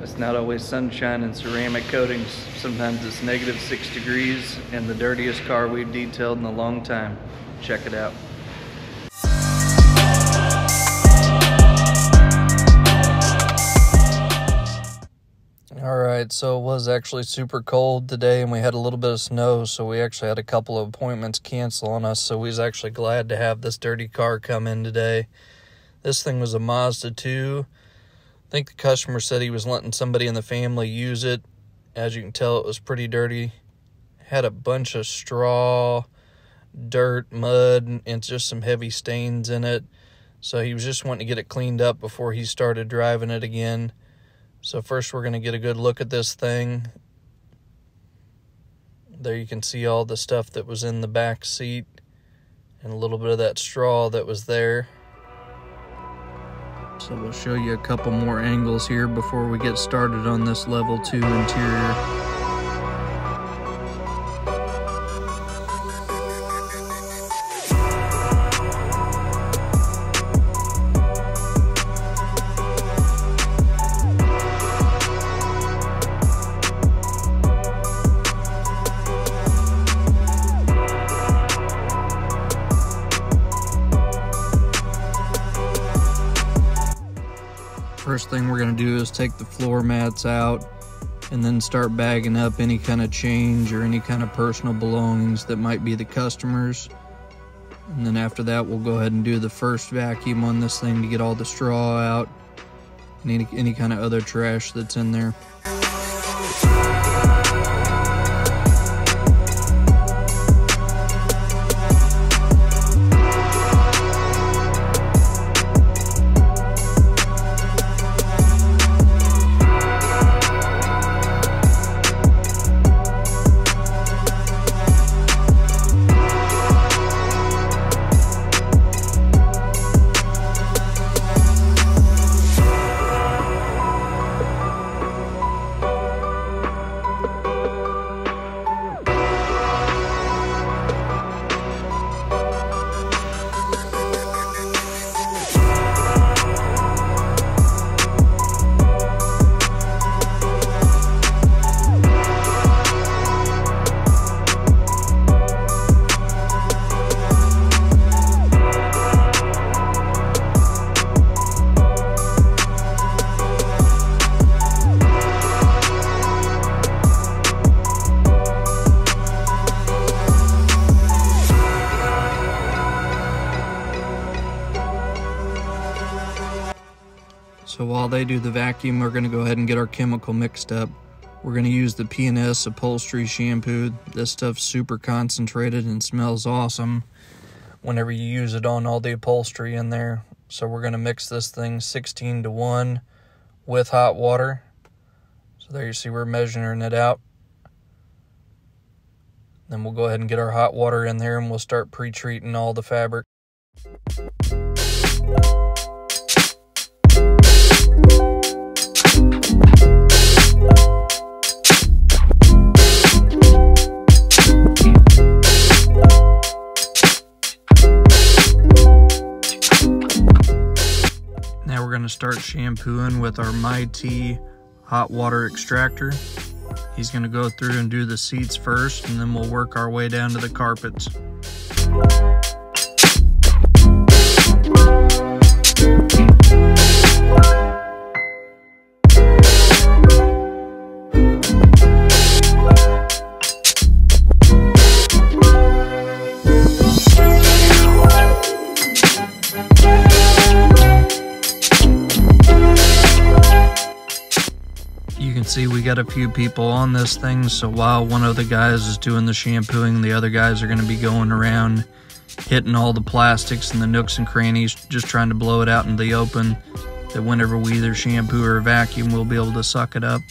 It's not always sunshine and ceramic coatings. Sometimes it's negative six degrees and the dirtiest car we've detailed in a long time. Check it out. All right, so it was actually super cold today and we had a little bit of snow, so we actually had a couple of appointments cancel on us, so we was actually glad to have this dirty car come in today. This thing was a Mazda 2. I think the customer said he was letting somebody in the family use it. As you can tell, it was pretty dirty. Had a bunch of straw, dirt, mud, and just some heavy stains in it. So he was just wanting to get it cleaned up before he started driving it again. So first we're going to get a good look at this thing. There you can see all the stuff that was in the back seat and a little bit of that straw that was there. So we'll show you a couple more angles here before we get started on this level 2 interior. Take the floor mats out and then start bagging up any kind of change or any kind of personal belongings that might be the customers. And then after that, we'll go ahead and do the first vacuum on this thing to get all the straw out and any, any kind of other trash that's in there. They do the vacuum, we're gonna go ahead and get our chemical mixed up. We're gonna use the P&S upholstery shampoo. This stuff's super concentrated and smells awesome whenever you use it on all the upholstery in there. So we're gonna mix this thing 16 to 1 with hot water. So there you see we're measuring it out. Then we'll go ahead and get our hot water in there and we'll start pre-treating all the fabric. To start shampooing with our Mytee hot water extractor. He's going to go through and do the seats first, and then we'll work our way down to the carpets. Few people on this thing, so while one of the guys is doing the shampooing, the other guys are going to be going around hitting all the plastics and the nooks and crannies, just trying to blow it out in the open, that whenever we either shampoo or vacuum, we'll be able to suck it up.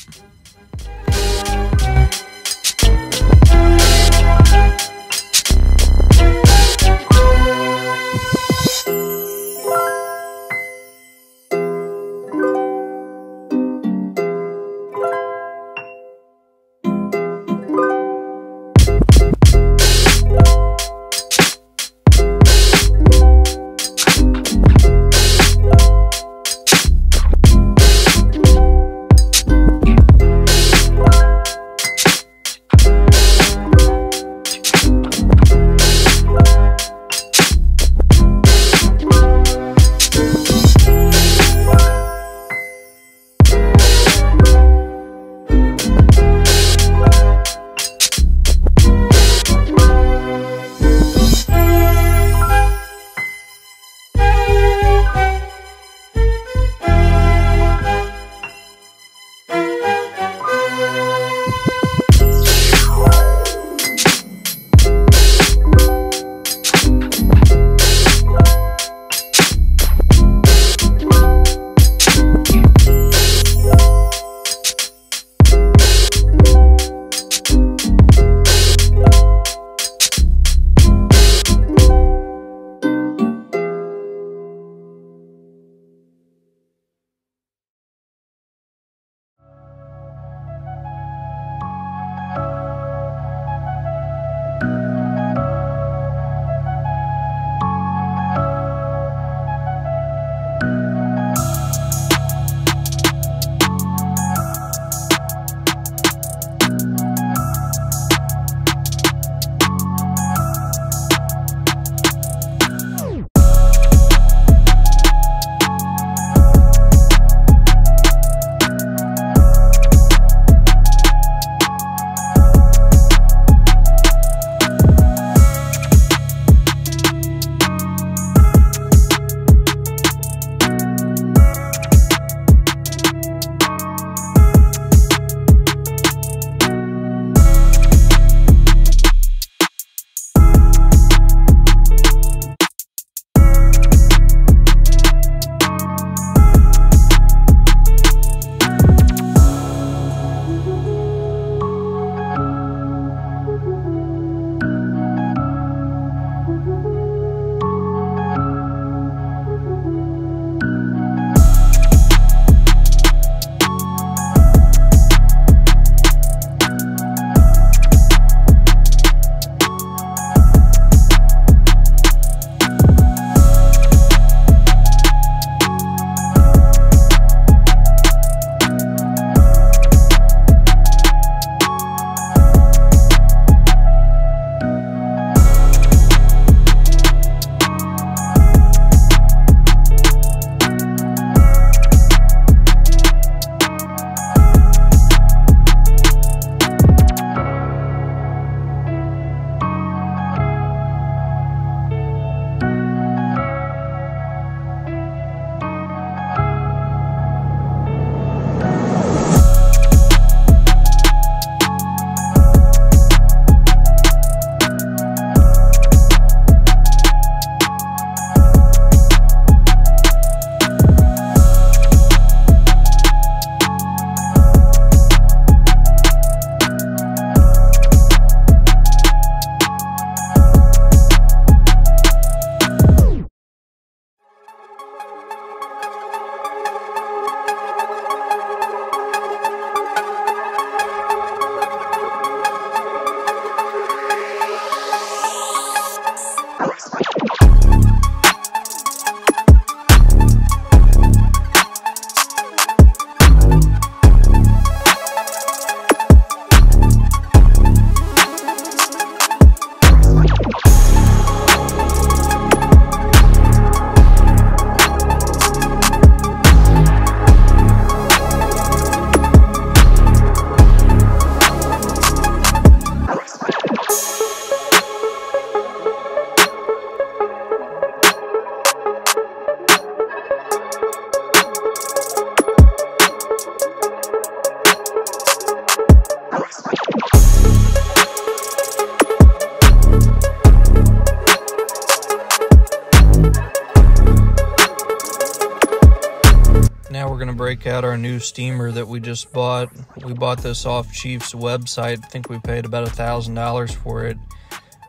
Break out our new steamer that we just bought. We bought this off Chief's website. I think we paid about a thousand dollars for it.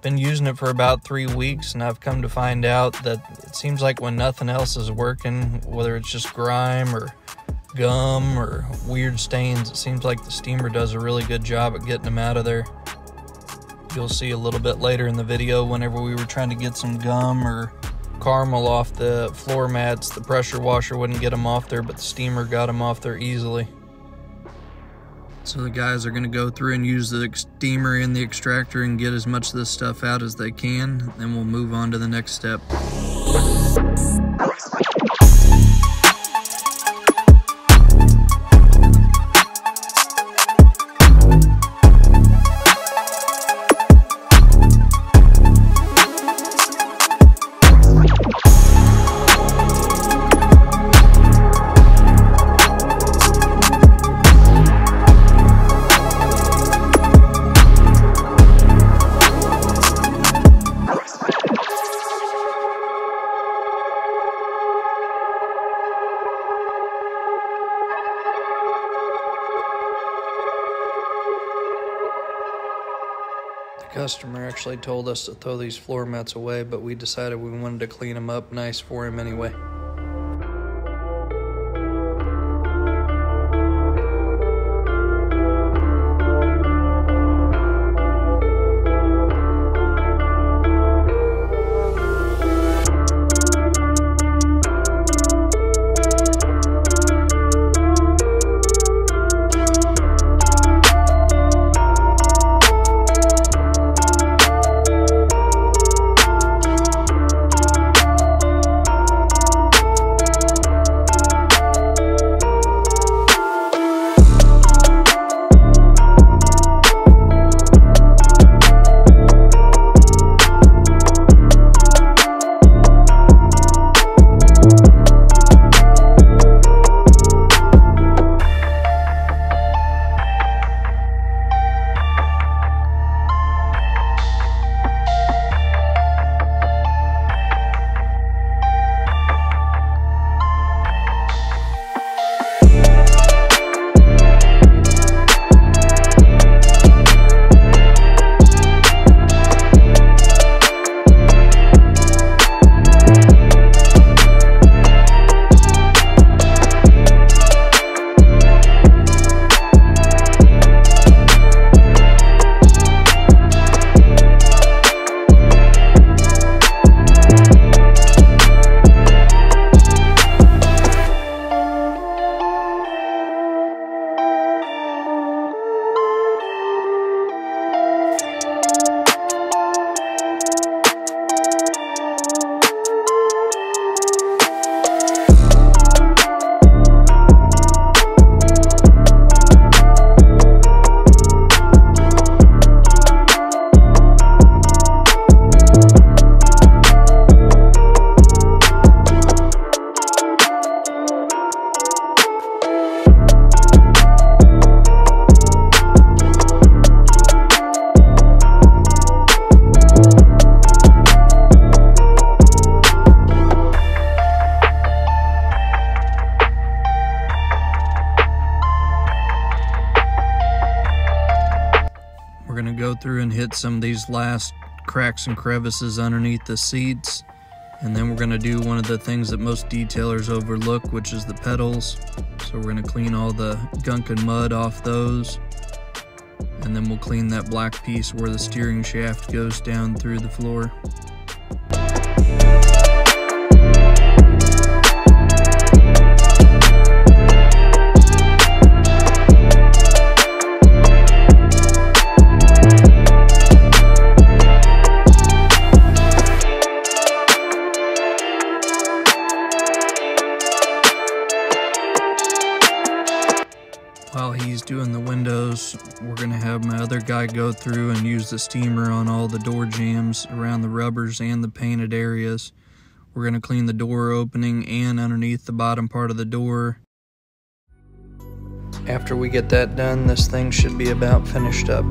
Been using it for about three weeks, and I've come to find out that it seems like when nothing else is working, whether it's just grime or gum or weird stains, it seems like the steamer does a really good job at getting them out of there. You'll see a little bit later in the video whenever we were trying to get some gum or caramel off the floor mats, the pressure washer wouldn't get them off there, but the steamer got them off there easily. So the guys are gonna go through and use the steamer and the extractor and get as much of this stuff out as they can. Then we'll move on to the next step. Customer actually told us to throw these floor mats away, but we decided we wanted to clean them up nice for him anyway. Some of these last cracks and crevices underneath the seats. And then we're going to do one of the things that most detailers overlook, which is the pedals. So we're going to clean all the gunk and mud off those. And then we'll clean that black piece where the steering shaft goes down through the floor. While he's doing the windows, we're going to have my other guy go through and use the steamer on all the door jambs around the rubbers and the painted areas. We're going to clean the door opening and underneath the bottom part of the door. After we get that done, this thing should be about finished up.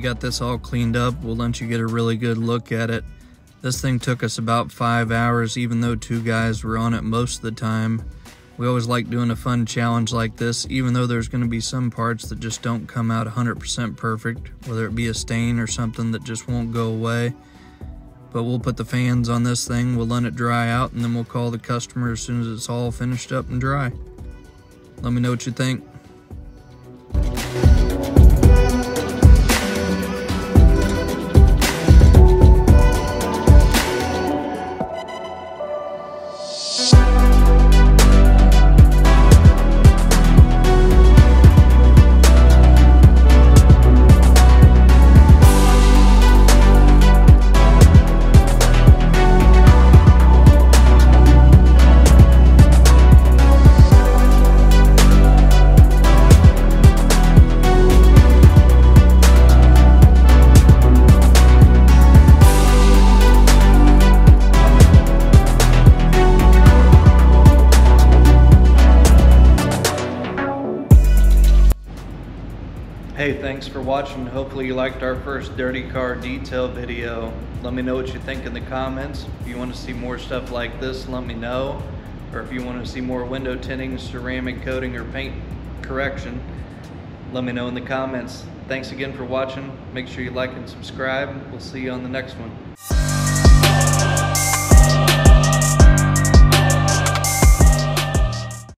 Got this all cleaned up, we'll let you get a really good look at it. This thing took us about five hours, even though two guys were on it most of the time. We always like doing a fun challenge like this, even though there's going to be some parts that just don't come out 100% perfect, whether it be a stain or something that just won't go away. But we'll put the fans on this thing, we'll let it dry out, and then we'll call the customer as soon as it's all finished up and dry. Let me know what you think. Hey, thanks for watching. Hopefully you liked our first dirty car detail video. Let me know what you think in the comments. If you want to see more stuff like this, let me know. Or if you want to see more window tinting, ceramic coating, or paint correction, let me know in the comments. Thanks again for watching. Make sure you like and subscribe. We'll see you on the next one.